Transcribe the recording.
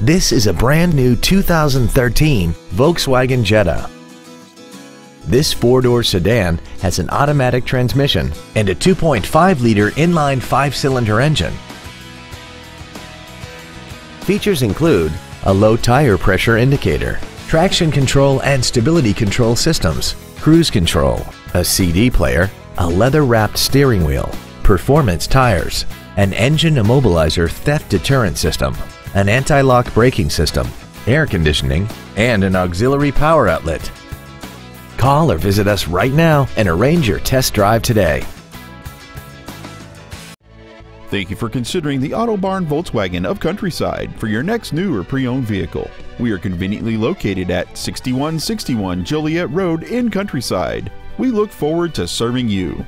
This is a brand new 2013 Volkswagen Jetta. This four-door sedan has an automatic transmission and a 2.5-liter inline five-cylinder engine. Features include a low tire pressure indicator, traction control and stability control systems, cruise control, a CD player, a leather-wrapped steering wheel, performance tires, an engine immobilizer theft deterrent system, an anti-lock braking system, air conditioning, and an auxiliary power outlet. Call or visit us right now and arrange your test drive today. Thank you for considering the Autobarn Volkswagen of Countryside for your next new or pre-owned vehicle. We are conveniently located at 6161 Joliet Road in Countryside. We look forward to serving you.